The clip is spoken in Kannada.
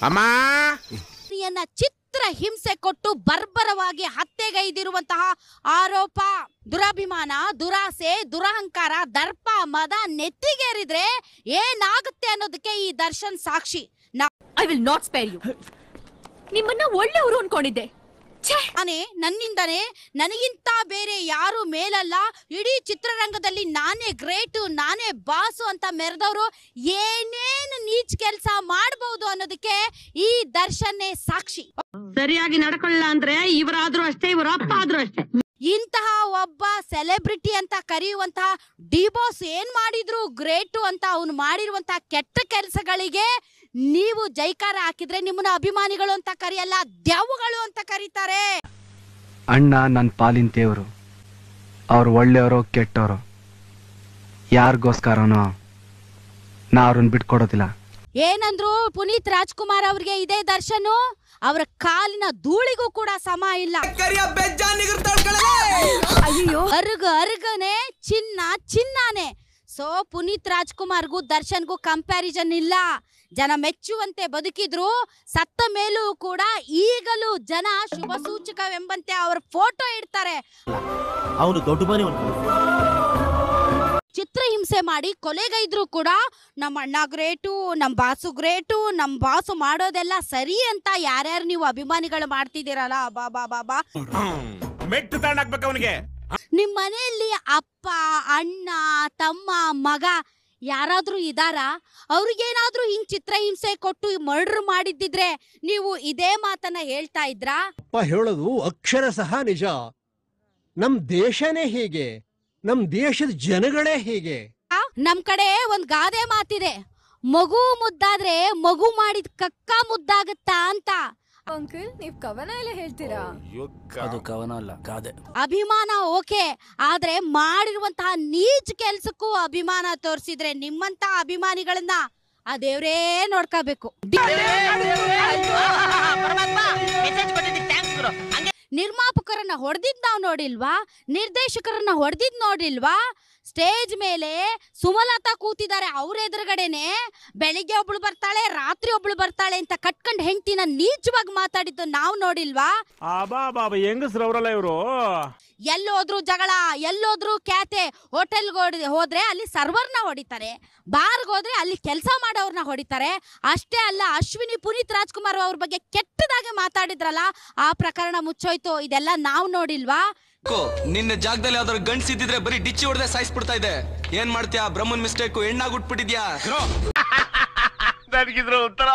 ಅಮ್ಮ! ಚಿತ್ರ ಹಿಂಸೆ ಕೊಟ್ಟು ಬರ್ಬರವಾಗಿ ಹತ್ಯೆಗೈದಿರುವಂತಹ ಆರೋಪ. ದುರಭಿಮಾನ ದುರಾಸೆ ದುರಹಂಕಾರ ದರ್ಪ ಮದ ನೆತ್ತಿಗೇರಿದ್ರೆ ಏನಾಗುತ್ತೆ ಅನ್ನೋದಕ್ಕೆ ಈ ದರ್ಶನ್ ಸಾಕ್ಷಿ. I will not spare you ನಿಮ್ಮನ್ನ ಒಳ್ಳೆಯವರು ಅನ್ಕೊಂಡಿದ್ದೆ. ಛೇ! ನಾನೇ ನನ್ನಿಂದನೇ ನನಗಿಂತ ಬೇರೆ ಯಾರು ಮೇಲಲ್ಲ. ಇಡೀ ಚಿತ್ರರಂಗದಲ್ಲಿ ನಾನೇ ಗ್ರೇಟು ನಾನೇ ಬಾಸು ಅಂತ ಮೆರೆದವರು ಏನೇನು ನೀಚ್ ಕೆಲಸ ಮಾಡಬಹುದು ಅನ್ನೋದಕ್ಕೆ ಈ ದರ್ಶನ್ನೇ ಸಾಕ್ಷಿ. ಸರಿಯಾಗಿ ನಡ್ಕೊಳ್ಳ ಅಂದ್ರೆ ಇವರಾದ್ರೂ ಅಷ್ಟೇ ಇವರ ಅಪ್ಪ ಆದ್ರೂ ಅಷ್ಟೇ. ಇಂತಹ ಒಬ್ಬ ಸೆಲೆಬ್ರಿಟಿ ಅಂತ ಕರೆಯುವಂತಹ ಡಿ ಬಾಸ್ ಏನ್ ಮಾಡಿದ್ರು ಗ್ರೇಟು ಅಂತ ಅವನು ಮಾಡಿರುವಂತಹ ಕೆಟ್ಟ ಕೆಲಸಗಳಿಗೆ ನೀವು ಜೈಕಾರ ಹಾಕಿದ್ರೆ ನಿಮ್ಮನ್ನ ಅಭಿಮಾನಿಗಳು ಅಂತ ಕರೆಯಲ್ಲ ದೆವ್ವಗಳು ಅಂತ ಕರೀತಾರೆ. ಅಣ್ಣ ನನ್ನ ಪಾಲಿನ ದೇವರು. ಅವ್ರು ಒಳ್ಳೆಯವರು ಕೆಟ್ಟವರು? ಯಾರಿಗೋಸ್ಕರನೋ? ನಾ ಅವ್ರನ್ನ ಬಿಟ್ಕೊಡೋದಿಲ್ಲ. ಏನಂದ್ರು ಪುನೀತ್ ರಾಜ್ಕುಮಾರ್ ಅವ್ರಿಗೆ ಇದೇ ದರ್ಶನ. ಅವರ ಕಾಲಿನ ಧೂಳಿಗೂ ಕೂಡ ಸಮ ಇಲ್ಲ. ಅಯ್ಯೋ ಅರ್ಗ ಅರ್ಗನೆ ಚಿನ್ನ ಚಿನ್ನಾನೆ. ಸೊ ಪುನೀತ್ ರಾಜ್ಕುಮಾರ್ಗೂ ದರ್ಶನ್ಗೂ ಕಂಪ್ಯಾರಿಸನ್ ಇಲ್ಲ. ಜನ ಮೆಚ್ಚುವಂತೆ ಬದುಕಿದ್ರು. ಸತ್ತ ಮೇಲೂ ಕೂಡ ಈಗಲೂ ಜನ ಶುಭ ಸೂಚಕವೆಂಬಂತೆ ಅವರ ಫೋಟೋ ಇಡ್ತಾರೆ. ಅವನು ಚಿತ್ರಹಿಂಸೆ ಮಾಡಿ ಕೊಲೆಗೈದ್ರು ಕೂಡ ನಮ್ಮ ಅಣ್ಣ ಗ್ರೇಟು ನಮ್ಮ ಬಾಸು ಗ್ರೇಟು ನಮ್ಮ ಬಾಸು ಮಾಡೋದೆಲ್ಲ ಸರಿ ಅಂತ ಯಾರ್ಯಾರು ನೀವು ಅಭಿಮಾನಿಗಳು ಮಾಡ್ತಿದ್ದೀರಲ್ಲ ಬಾ ಬಾ ಬಾ ಬಾ. ಮೆಟ್ಟು ತಗೊಂಡಾಕ್ಬೇಕು ಅವನಿಗೆ. ನಿಮ್ಮ ಮನೆಯಲ್ಲಿ ಅಪ್ಪ ಅಣ್ಣ ತಮ್ಮ ಮಗ ಯಾರಾದ್ರೂ ಇದಾರಾ? ಅವ್ರಿಗೇನಾದ್ರೂ ಹಿಂಗ್ ಚಿತ್ರಹಿಂಸೆ ಕೊಟ್ಟು ಮರ್ಡರ್ ಮಾಡಿದ್ದಿದ್ರೆ ನೀವು ಇದೇ ಮಾತನ್ನ ಹೇಳ್ತಾ ಇದ್ರಾ? ಅಪ್ಪ ಹೇಳೋದು ಅಕ್ಷರ ಸಹ ನಿಜ. ನಮ್ ದೇಶನೇ ಹೀಗೆ. ನಮ್ ದೇಶದ ಜನಗಳೇ ಹೀಗೆ. ಆ, ನಮ್ ಕಡೆ ಒಂದ್ ಗಾದೆ ಮಾತಿದೆ. ಮಗು ಮುದ್ದಾದ್ರೆ ಮಗು ಮಾಡಿದ ಕಕ್ಕ ಮುದ್ದಾಗತ್ತಾ ಅಂತ. ಅಂಕಲ್ ನೀವ್ ಕವನ ಎಲ್ಲ ಹೇಳ್ತೀರಾ? ಅದು ಕವನ ಅಲ್ಲ ಗಾದೆ. ಅಭಿಮಾನ ಓಕೆ ಆದ್ರೆ ಮಾಡಿರುವಂತಹ ನೀಚ್ ಕೆಲ್ಸಕ್ಕೂ ಅಭಿಮಾನ ತೋರಿಸಿದ್ರೆ ನಿಮ್ಮಂತ ಅಭಿಮಾನಿಗಳನ್ನ ಆ ದೇವ್ರೇ ನೋಡ್ಕೋಬೇಕು. ನಿರ್ಮಾಪಕರನ್ನ ಹೊಡೆದಿದ್ ನಾವ್ ನೋಡಿಲ್ವಾ? ನಿರ್ದೇಶಕರನ್ನ ಹೊಡೆದಿದ್ ನೋಡಿಲ್ವಾ? ಸ್ಟೇಜ್ ಮೇಲೆ ಸುಮಲತಾ ಕೂತಿದ್ದಾರೆ ಅವ್ರ ಎದುರುಗಡೆನೆ. ಬೆಳಿಗ್ಗೆ ಒಬ್ಳು ಬರ್ತಾಳೆ, ರಾತ್ರಿ ಒಬ್ಳು ಬರ್ತಾಳೆ ಅಂತ ಕಟ್ಕೊಂಡ್ ಹೆಂಡತಿನ ನೀಚವಾಗಿ ಮಾತಾಡಿದ್ದು ನಾವ್ ನೋಡಿಲ್ವಾ? ಹೆಂಗಸ್ರವ್ರಲ್ಲ ಇವರು? ಎಲ್ಲೋದ್ರು ಜಗಳ ಎಲ್ಲೋದ್ರು ಕ್ಯಾತೆ ಹೋಟೆಲ್ಗೆ ಹೋದ್ರೆ ಅಲ್ಲಿ ಸರ್ವರ್ನ ಹೊಡಿತಾರೆ ಬಾರ್ಗೆ ಹೋದ್ರೆ ಅಲ್ಲಿ ಕೆಲಸ ಮಾಡೋರ್ನ ಹೊಡಿತಾರೆ. ಅಷ್ಟೇ ಅಲ್ಲ ಅಶ್ವಿನಿ ಪುನೀತ್ ರಾಜ್ಕುಮಾರ್ ಅವ್ರ ಬಗ್ಗೆ ಕೆಟ್ಟದಾಗಿ ಮಾತಾಡಿದ್ರಲ್ಲ ಆ ಪ್ರಕರಣ ಮುಚ್ಚೋಯ್ತು. ಇದೆಲ್ಲ ನಾವು ನೋಡಿಲ್ವಾ? ನಿನ್ನ ಜಾಗದಲ್ಲಿ ಯಾವ್ದಾದ್ರು ಗಂಡ್ಸ್ ಇದ್ದಿದ್ರೆ ಬರೀ ಡಿಚ್ಚಿ ಹೊಡೆದೇ ಸಾಯಿಸ್ಬಿಡ್ತಾ ಇದೆ. ಏನ್ ಮಾಡ್ತೀಯಾ? ಬ್ರಹ್ಮನ್ ಮಿಸ್ಟೇಕ್ ಹೆಣ್ಣಾಗ್ಬಿಟ್ಬಿಟ್ಟಿದ್ಯಾ ನನಗಿದ್ರ ಒಂಥರ